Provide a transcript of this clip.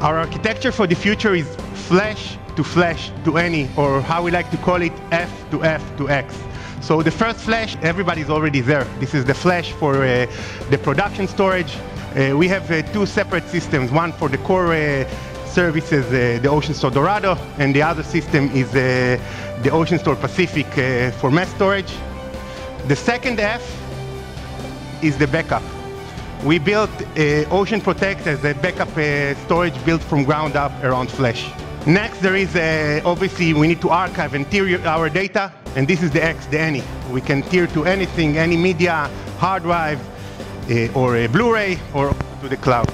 Our architecture for the future is flash to flash to any, or how we like to call it, F to F to X. So the first flash, everybody's already there. This is the flash for uh, the production storage. Uh, we have uh, two separate systems, one for the core uh, services, uh, the OceanStor Dorado, and the other system is uh, the OceanStor Pacific for mass storage. The second F is the backup. We built uh, OceanProtect as a backup uh, storage built from ground up around Flash. Next, there is uh, obviously we need to archive and tier our data, and this is the X, the any. We can tier to anything, any media, hard drive, uh, or a Blu-ray, or to the cloud.